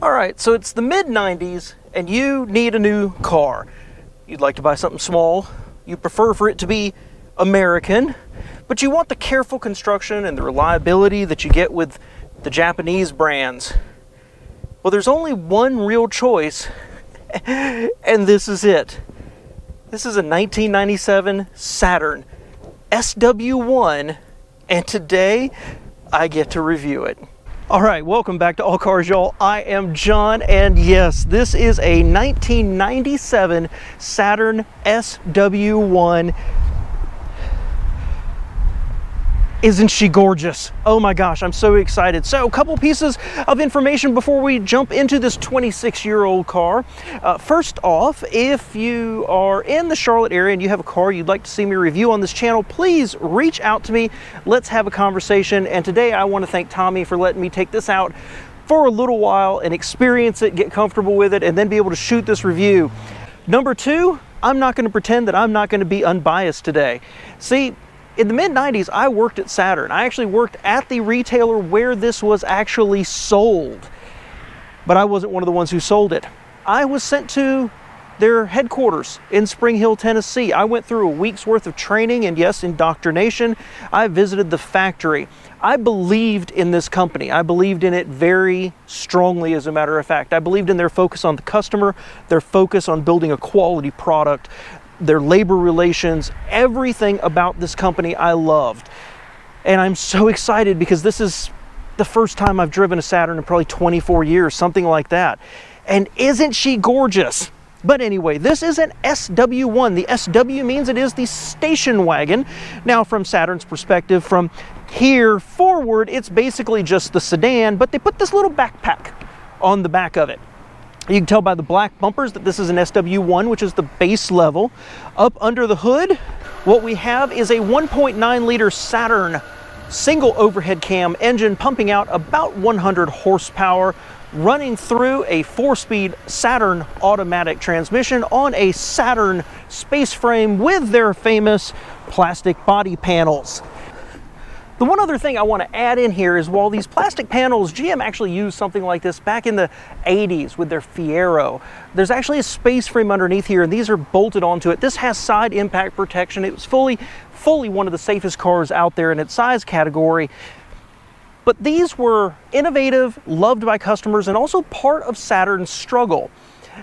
All right, so it's the mid 90s and you need a new car. You'd like to buy something small. You prefer for it to be American, but you want the careful construction and the reliability that you get with the Japanese brands. Well, there's only one real choice, and this is it. This is a 1997 Saturn SW1, and today I get to review it. All right, welcome back to All Cars Y'all. I am Jon, and yes, this is a 1997 Saturn SW1 isn't she gorgeous? Oh my gosh, I'm so excited. So a couple pieces of information before we jump into this 26 year old car. Uh, first off, if you are in the Charlotte area and you have a car you'd like to see me review on this channel, please reach out to me. Let's have a conversation. And today I want to thank Tommy for letting me take this out for a little while and experience it, get comfortable with it, and then be able to shoot this review. Number two, I'm not going to pretend that I'm not going to be unbiased today. See, in the mid 90s, I worked at Saturn. I actually worked at the retailer where this was actually sold, but I wasn't one of the ones who sold it. I was sent to their headquarters in Spring Hill, Tennessee. I went through a week's worth of training and yes, indoctrination. I visited the factory. I believed in this company. I believed in it very strongly, as a matter of fact. I believed in their focus on the customer, their focus on building a quality product, their labor relations, everything about this company I loved. And I'm so excited because this is the first time I've driven a Saturn in probably 24 years, something like that. And isn't she gorgeous? But anyway, this is an SW1. The SW means it is the station wagon. Now, from Saturn's perspective, from here forward, it's basically just the sedan, but they put this little backpack on the back of it. You can tell by the black bumpers that this is an SW1, which is the base level. Up under the hood, what we have is a 1.9 liter Saturn single overhead cam engine pumping out about 100 horsepower, running through a four-speed Saturn automatic transmission on a Saturn space frame with their famous plastic body panels. The one other thing I want to add in here is while these plastic panels, GM actually used something like this back in the 80s with their Fiero. There's actually a space frame underneath here and these are bolted onto it. This has side impact protection. It was fully, fully one of the safest cars out there in its size category. But these were innovative, loved by customers, and also part of Saturn's struggle.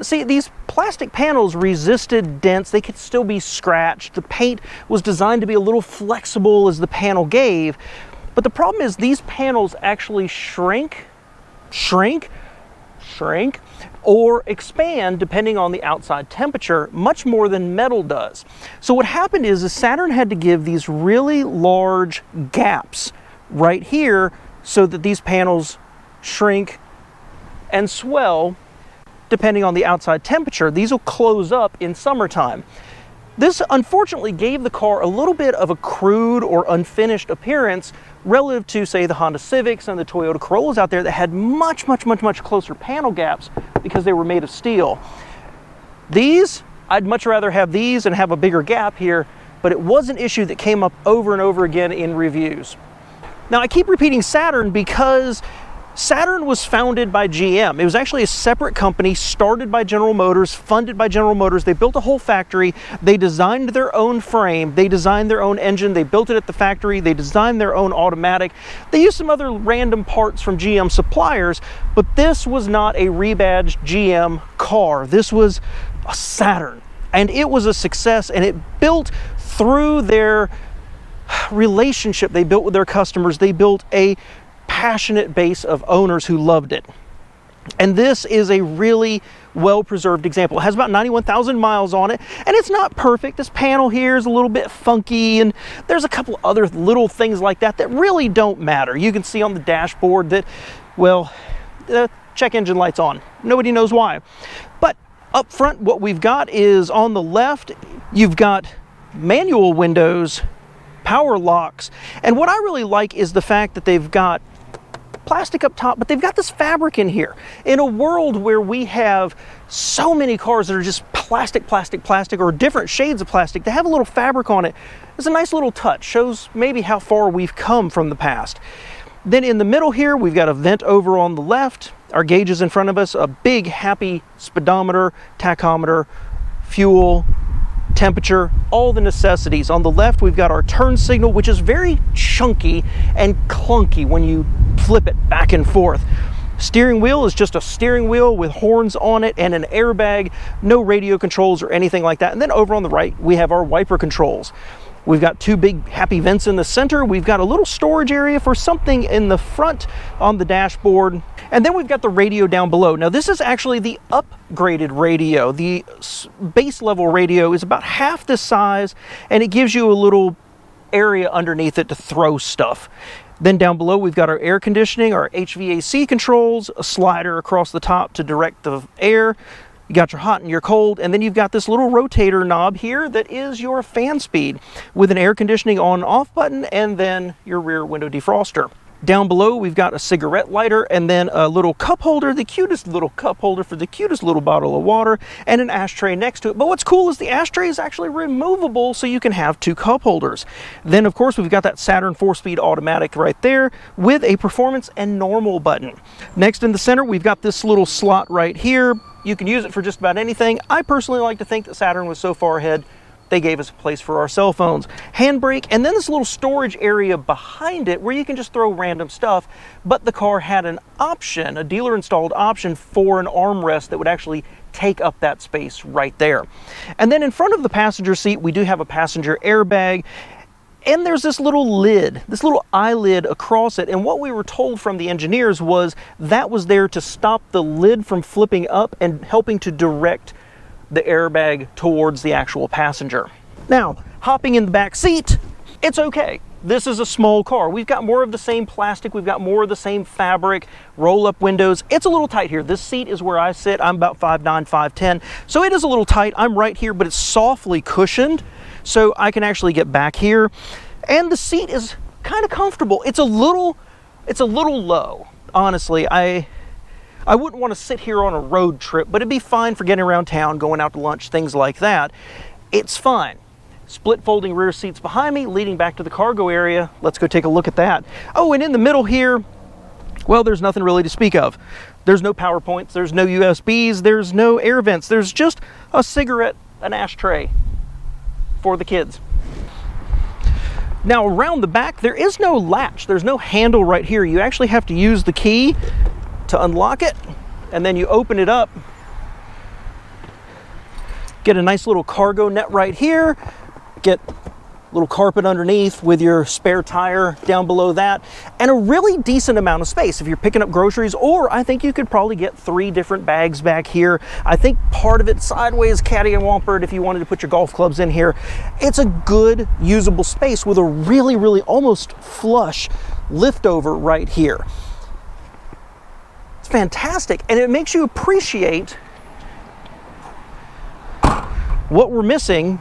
See, these plastic panels resisted dents. They could still be scratched. The paint was designed to be a little flexible as the panel gave. But the problem is these panels actually shrink, shrink, shrink, or expand depending on the outside temperature much more than metal does. So what happened is, is Saturn had to give these really large gaps right here so that these panels shrink and swell depending on the outside temperature, these will close up in summertime. This unfortunately gave the car a little bit of a crude or unfinished appearance relative to say the Honda Civics and the Toyota Corollas out there that had much, much, much, much closer panel gaps because they were made of steel. These, I'd much rather have these and have a bigger gap here, but it was an issue that came up over and over again in reviews. Now I keep repeating Saturn because Saturn was founded by GM. It was actually a separate company started by General Motors, funded by General Motors. They built a whole factory. They designed their own frame. They designed their own engine. They built it at the factory. They designed their own automatic. They used some other random parts from GM suppliers, but this was not a rebadged GM car. This was a Saturn. And it was a success and it built through their relationship they built with their customers. They built a passionate base of owners who loved it. And this is a really well preserved example. It has about 91,000 miles on it, and it's not perfect. This panel here is a little bit funky, and there's a couple other little things like that that really don't matter. You can see on the dashboard that, well, the check engine light's on. Nobody knows why. But up front, what we've got is on the left, you've got manual windows, power locks, and what I really like is the fact that they've got plastic up top, but they've got this fabric in here. In a world where we have so many cars that are just plastic, plastic, plastic, or different shades of plastic, they have a little fabric on it. it is a nice little touch. Shows maybe how far we've come from the past. Then in the middle here, we've got a vent over on the left, our gauges in front of us, a big happy speedometer, tachometer, fuel, temperature, all the necessities. On the left, we've got our turn signal, which is very chunky and clunky when you flip it back and forth. Steering wheel is just a steering wheel with horns on it and an airbag, no radio controls or anything like that. And then over on the right, we have our wiper controls. We've got two big happy vents in the center. We've got a little storage area for something in the front on the dashboard. And then we've got the radio down below. Now this is actually the upgraded radio. The base level radio is about half this size and it gives you a little area underneath it to throw stuff. Then down below we've got our air conditioning, our HVAC controls, a slider across the top to direct the air, you got your hot and your cold, and then you've got this little rotator knob here that is your fan speed with an air conditioning on off button and then your rear window defroster. Down below, we've got a cigarette lighter and then a little cup holder, the cutest little cup holder for the cutest little bottle of water, and an ashtray next to it. But what's cool is the ashtray is actually removable so you can have two cup holders. Then, of course, we've got that Saturn 4-speed automatic right there with a performance and normal button. Next in the center, we've got this little slot right here you can use it for just about anything. I personally like to think that Saturn was so far ahead they gave us a place for our cell phones. Handbrake, and then this little storage area behind it where you can just throw random stuff, but the car had an option, a dealer installed option for an armrest that would actually take up that space right there. And then in front of the passenger seat, we do have a passenger airbag, and there's this little lid, this little eyelid across it. And what we were told from the engineers was that was there to stop the lid from flipping up and helping to direct the airbag towards the actual passenger. Now, hopping in the back seat, it's okay. This is a small car. We've got more of the same plastic. We've got more of the same fabric, roll up windows. It's a little tight here. This seat is where I sit. I'm about 5'9", 5'10". So it is a little tight. I'm right here, but it's softly cushioned so I can actually get back here. And the seat is kind of comfortable. It's a little, it's a little low. Honestly, I, I wouldn't want to sit here on a road trip, but it'd be fine for getting around town, going out to lunch, things like that. It's fine. Split folding rear seats behind me, leading back to the cargo area. Let's go take a look at that. Oh, and in the middle here, well, there's nothing really to speak of. There's no power points, there's no USBs, there's no air vents, there's just a cigarette, an ashtray, for the kids. Now around the back, there is no latch. There's no handle right here. You actually have to use the key to unlock it and then you open it up. Get a nice little cargo net right here. Get little carpet underneath with your spare tire down below that, and a really decent amount of space if you're picking up groceries, or I think you could probably get three different bags back here. I think part of it sideways caddy and wampered if you wanted to put your golf clubs in here. It's a good usable space with a really, really almost flush liftover right here. It's fantastic, and it makes you appreciate what we're missing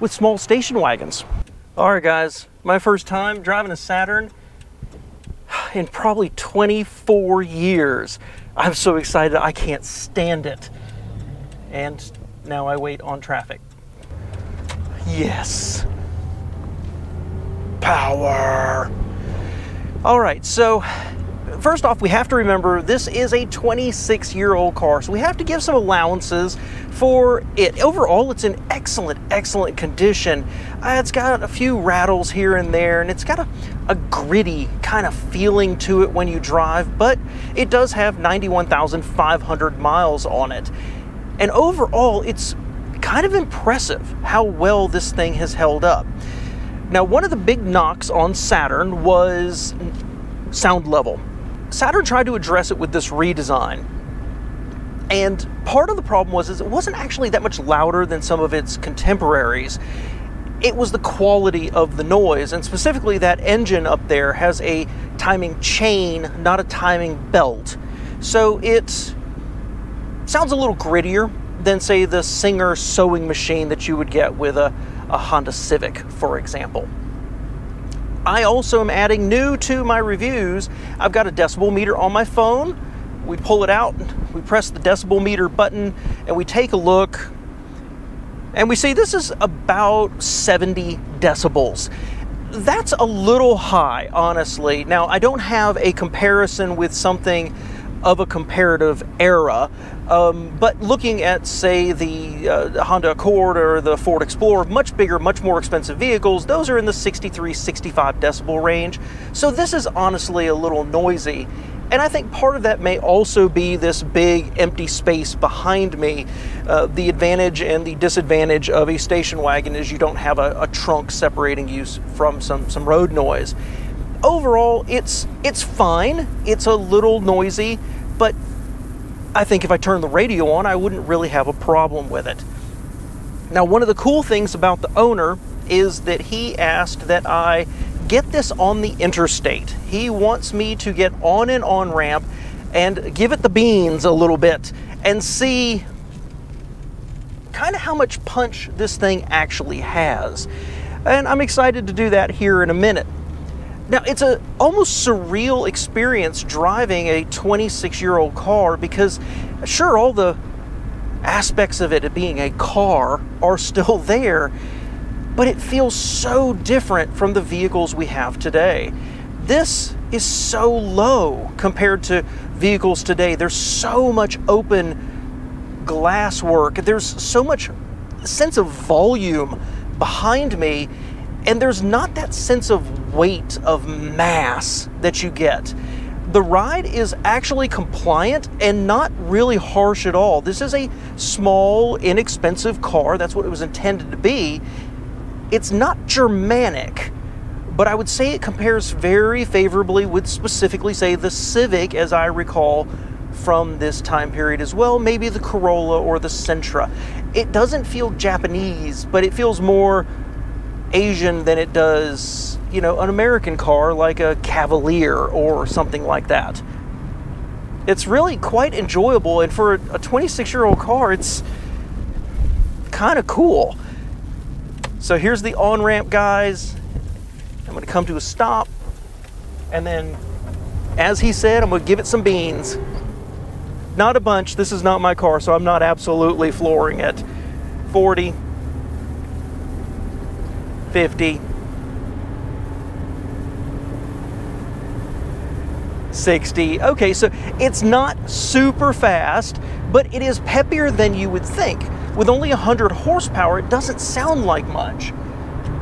with small station wagons. All right, guys, my first time driving a Saturn in probably 24 years. I'm so excited, I can't stand it. And now I wait on traffic. Yes. Power. All right, so first off, we have to remember this is a 26 year old car, so we have to give some allowances for it. Overall, it's in excellent, excellent condition. Uh, it's got a few rattles here and there, and it's got a, a gritty kind of feeling to it when you drive, but it does have 91,500 miles on it. And overall, it's kind of impressive how well this thing has held up. Now, one of the big knocks on Saturn was sound level. Saturn tried to address it with this redesign. And part of the problem was is it wasn't actually that much louder than some of its contemporaries. It was the quality of the noise, and specifically that engine up there has a timing chain, not a timing belt. So it sounds a little grittier than, say, the Singer sewing machine that you would get with a, a Honda Civic, for example. I also am adding new to my reviews. I've got a decibel meter on my phone. We pull it out, we press the decibel meter button, and we take a look. And we see this is about 70 decibels. That's a little high, honestly. Now, I don't have a comparison with something of a comparative era. Um, but looking at, say, the uh, Honda Accord or the Ford Explorer, much bigger, much more expensive vehicles, those are in the 63, 65 decibel range. So this is honestly a little noisy. And I think part of that may also be this big empty space behind me. Uh, the advantage and the disadvantage of a station wagon is you don't have a, a trunk separating you from some, some road noise. Overall, it's it's fine. It's a little noisy, but I think if I turn the radio on, I wouldn't really have a problem with it. Now, one of the cool things about the owner is that he asked that I get this on the interstate. He wants me to get on an on ramp and give it the beans a little bit and see kind of how much punch this thing actually has. And I'm excited to do that here in a minute. Now, it's a almost surreal experience driving a 26 year old car because, sure, all the aspects of it being a car are still there, but it feels so different from the vehicles we have today. This is so low compared to vehicles today. There's so much open glass work, there's so much sense of volume behind me and there's not that sense of weight, of mass that you get. The ride is actually compliant and not really harsh at all. This is a small, inexpensive car. That's what it was intended to be. It's not Germanic, but I would say it compares very favorably with specifically, say, the Civic, as I recall from this time period as well, maybe the Corolla or the Sentra. It doesn't feel Japanese, but it feels more Asian than it does, you know, an American car like a Cavalier or something like that. It's really quite enjoyable, and for a 26 year old car, it's kind of cool. So here's the on ramp, guys. I'm going to come to a stop, and then, as he said, I'm going to give it some beans. Not a bunch. This is not my car, so I'm not absolutely flooring it. 40, 50, 60. Okay, so it's not super fast, but it is peppier than you would think. With only 100 horsepower, it doesn't sound like much,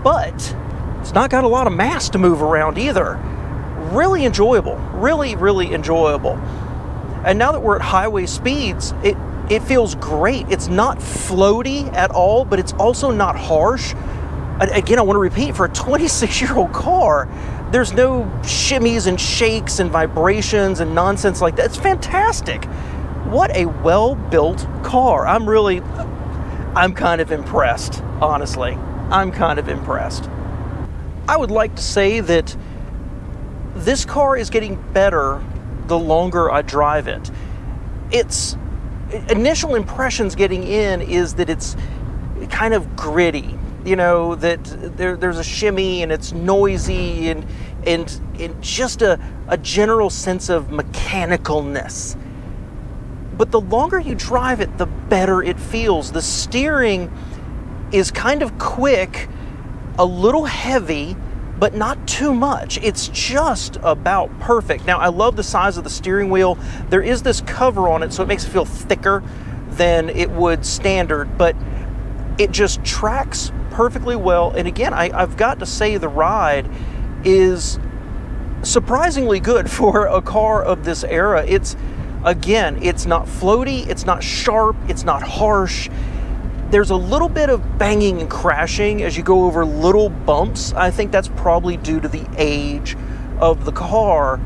but it's not got a lot of mass to move around either. Really enjoyable, really, really enjoyable. And now that we're at highway speeds, it, it feels great. It's not floaty at all, but it's also not harsh again, I want to repeat for a 26 year old car, there's no shimmies and shakes and vibrations and nonsense like that. It's fantastic. What a well built car. I'm really, I'm kind of impressed, honestly. I'm kind of impressed. I would like to say that this car is getting better the longer I drive it. Its initial impressions getting in is that it's kind of gritty you know that there, there's a shimmy and it's noisy and and, and just a, a general sense of mechanicalness but the longer you drive it the better it feels the steering is kind of quick a little heavy but not too much. It's just about perfect. Now, I love the size of the steering wheel. There is this cover on it, so it makes it feel thicker than it would standard, but it just tracks perfectly well. And again, I, I've got to say the ride is surprisingly good for a car of this era. It's again, it's not floaty, it's not sharp, it's not harsh. There's a little bit of banging and crashing as you go over little bumps. I think that's probably due to the age of the car.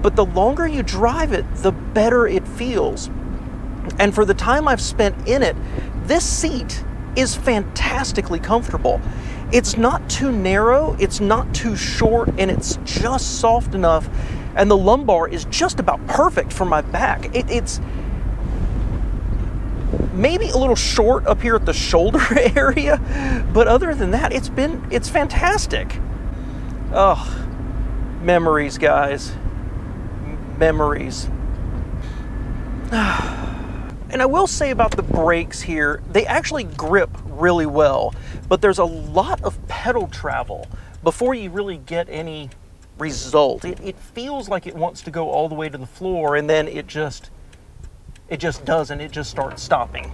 But the longer you drive it, the better it feels. And for the time I've spent in it, this seat is fantastically comfortable. It's not too narrow, it's not too short, and it's just soft enough. And the lumbar is just about perfect for my back. It, it's maybe a little short up here at the shoulder area, but other than that, it's been it's fantastic. Oh, memories, guys. Memories. And I will say about the brakes here, they actually grip really well, but there's a lot of pedal travel before you really get any result. It, it feels like it wants to go all the way to the floor and then it just it just doesn't. It just starts stopping.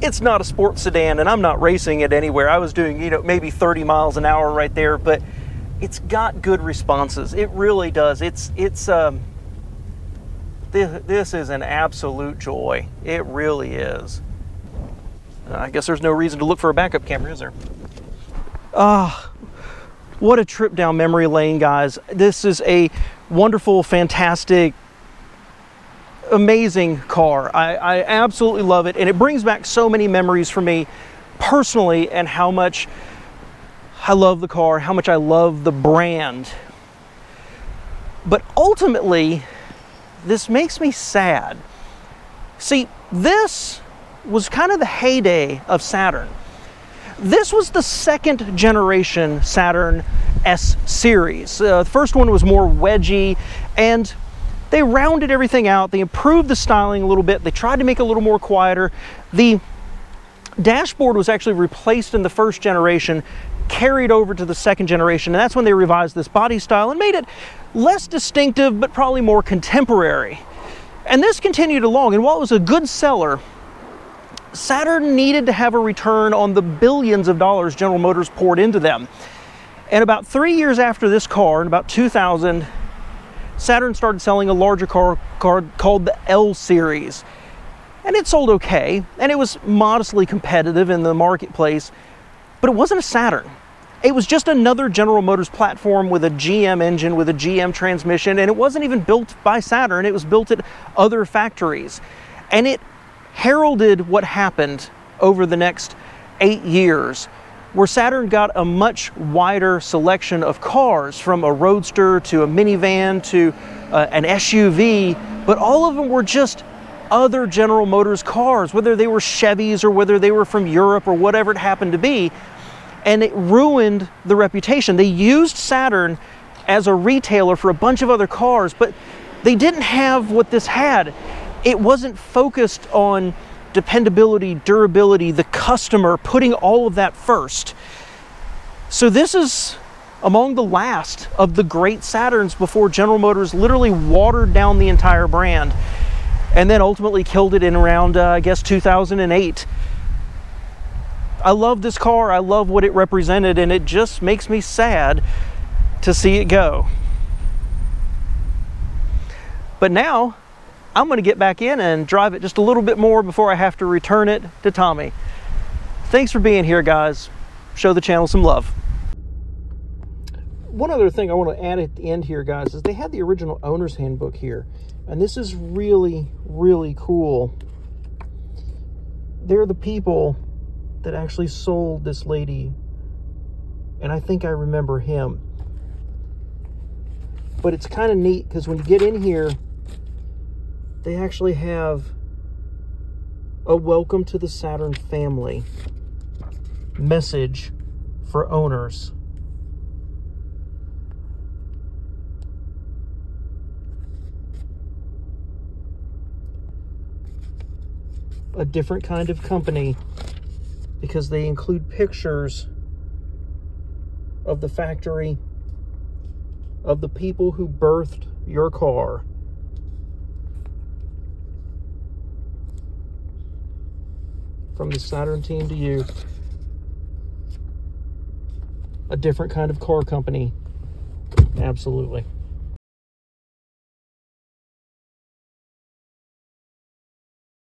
It's not a sports sedan and I'm not racing it anywhere. I was doing, you know, maybe 30 miles an hour right there, but it's got good responses. It really does. It's it's um this, this is an absolute joy. It really is. I guess there's no reason to look for a backup camera, is there? Ah, what a trip down memory lane, guys. This is a wonderful, fantastic, amazing car. I, I absolutely love it, and it brings back so many memories for me personally and how much I love the car, how much I love the brand. But ultimately, this makes me sad. See, this was kind of the heyday of Saturn. This was the second generation Saturn S series. Uh, the first one was more wedgy and they rounded everything out. They improved the styling a little bit. They tried to make it a little more quieter. The dashboard was actually replaced in the first generation, carried over to the second generation, and that's when they revised this body style and made it less distinctive, but probably more contemporary. And this continued along, and while it was a good seller, Saturn needed to have a return on the billions of dollars General Motors poured into them. And about three years after this car, in about 2000, Saturn started selling a larger car, car called the L Series. And it sold okay, and it was modestly competitive in the marketplace, but it wasn't a Saturn. It was just another General Motors platform with a GM engine, with a GM transmission, and it wasn't even built by Saturn, it was built at other factories. And it heralded what happened over the next eight years, where Saturn got a much wider selection of cars from a roadster to a minivan to uh, an SUV, but all of them were just other General Motors cars, whether they were Chevys or whether they were from Europe or whatever it happened to be. And it ruined the reputation. They used Saturn as a retailer for a bunch of other cars, but they didn't have what this had it wasn't focused on dependability, durability, the customer, putting all of that first. So this is among the last of the great Saturns before General Motors literally watered down the entire brand and then ultimately killed it in around, uh, I guess, 2008. I love this car. I love what it represented, and it just makes me sad to see it go. But now, I'm going to get back in and drive it just a little bit more before I have to return it to Tommy. Thanks for being here, guys. Show the channel some love. One other thing I want to add at the end here, guys, is they had the original owner's handbook here. And this is really, really cool. They're the people that actually sold this lady. And I think I remember him. But it's kind of neat because when you get in here, they actually have a welcome to the Saturn family message for owners. A different kind of company because they include pictures of the factory, of the people who birthed your car. from the Saturn team to you. A different kind of car company. Absolutely.